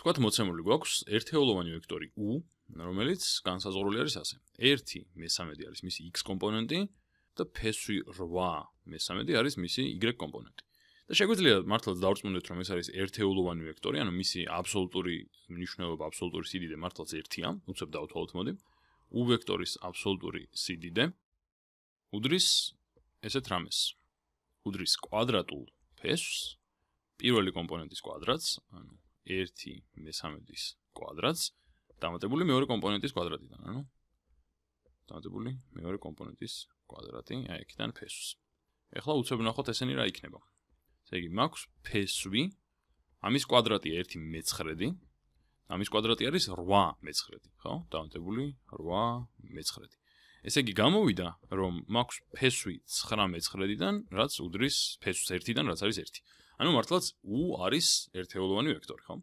თქვათ მოცემული გვაქვს ერთეულოვანი ვექტორი u, რომელიც განსაზღვრული არის ასე. 1 მესამედი არის მისი x კომპონენტი და p-ში 8 მესამედი არის მისი y კომპონენტი. და შეგვიძლია მართლაც დავrწმუნდეთ, რომ ეს არის ერთეულოვანი ვექტორი, ანუ მისი აბსოლუტური მნიშვნელობა, აბსოლუტური სიდიდე მართლაც 1-ია, უცებ დავთვალოთ მოდი. u ვექტორის აბსოლუტური სიდიდე უდრის ესეთ რამეს. უდრის კვადრატულ p-ს პირველი კომპონენტის კვადრატს, ანუ 1 მესამედის კვადრატს დამატებული მეორე კომპონენტის კვადრატიდან, ანუ დამატებული მეორე კომპონენტის კვადრატი, აი აქედან ფესვს. ეხლა უცებ ნახოთ ესენი რა იქნება. ესე იგი, მაქვს ფესვი, ამის კვადრატი 1 მეცხრედი, ამის კვადრატი არის 8 მეცხრედი, ხო? დამატებული 8 მეცხრედი. ესე იგი, გამოვიდა, რომ მაქვს ფესვი 9 მეცხრედიდან, რაც უდრის ფესვს 1-დან, რაც არის 1. ანუ მართლაც u არის ერთეულოვანი ვექტორი, ხო?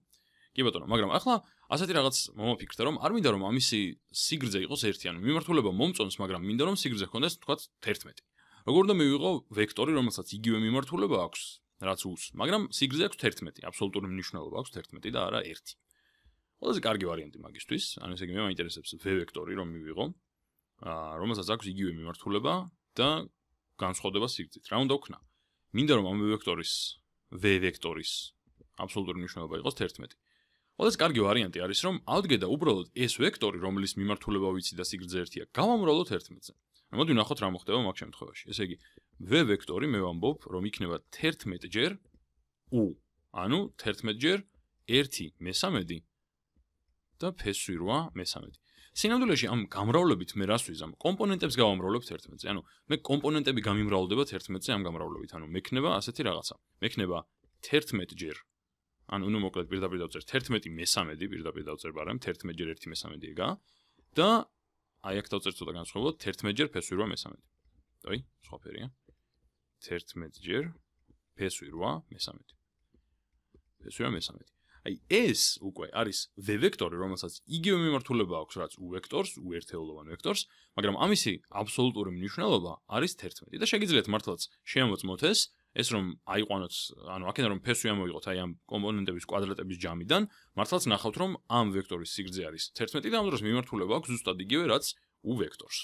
კი ბატონო, მაგრამ ახლა ასეთი რაღაც მომოფიქრეთ, რომ არ მინდა რომ ამისი სიგრძე იყოს 1, ანუ მიმართულება მომწონს, მაგრამ მინდა რომ სიგრძე ჰქონდეს თქვათ 11. როგორ უნდა მივიღო ვექტორი, რომელსაც იგივე მიმართულება აქვს, რაც u-ს, მაგრამ სიგრძე აქვს 11, აბსოლუტური მნიშვნელობა აქვს 11 და არა 1. ყველაზე კარგი ვარიანტი მაგისთვის, ანუ ესე იგი მე მაინტერესებს v ვექტორი რომ მივიღო, აა რომელსაც აქვს იგივე მიმართულება და განსხვავდება სიგრძით. რა უნდა ვქნა? მინდა რომ ამ ვექტორის v ვექტორის აბსოლუტური მნიშვნელობა იყოს 11. ყველაზე კარგი ვარიანტი არის რომ ავდგე და უბრალოდ ეს ვექტორი, რომლის მიმართულება ვიცი და სიგრძე 1-ია, გავამრავლოთ 11-ზე. მოდი ვნახოთ რა მოხდება მაგ შემთხვევაში. ესე იგი, v ვექტორი მე ვამბობ, რომ იქნება 11 ჯერ u, ანუ 11 ჯერ 1 მესამედი და p-ში 8 მესამედი. სინამდვილეში ამ გამრავლებით მე რას ვიზამ? კომპონენტებს გავამრავლებ 11-ზე. ანუ მე კომპონენტები გამიმრავლდება 11-ზე ამ გამრავლებით. ანუ მექნება ასეთი რაღაცა. მექნება 11 ჯერ. ანუ ნუ მოკლედ პირდაპირ დავწერ 11 მესამედი, პირდაპირ დავწერ ბარემ 11 ჯერ 1 მესამედი ეგა. და აი აქ დავწერ ცოტა განსხვავებულად 11 ჯერ p-ში 8 მესამედი. აი, სხვა ფერია. 11 ჯერ p-ში 8 მესამედი. p-ში 8 მესამედი. აი ეს უკვე არის v ვექტორი, რომელსაც იგივე მიმართულება აქვს, რაც u ვექტორს, u ერთეულოვან ვექტორს, მაგრამ ამისი აბსოლუტური მნიშვნელობა არის 11. და შეგიძლიათ მართლაც შეამოწმოთ ეს, ეს რომ აიყვანოთ, ანუ აქედან რომ ფესვი ამოიღოთ აი ამ კომპონენტების კვადრატების ჯამიდან, მართლაც ნახავთ რომ ამ ვექტორის სიგრძე არის 11 და ამ დროს მიმართულება აქვს ზუსტად იგივე, რაც u ვექტორს.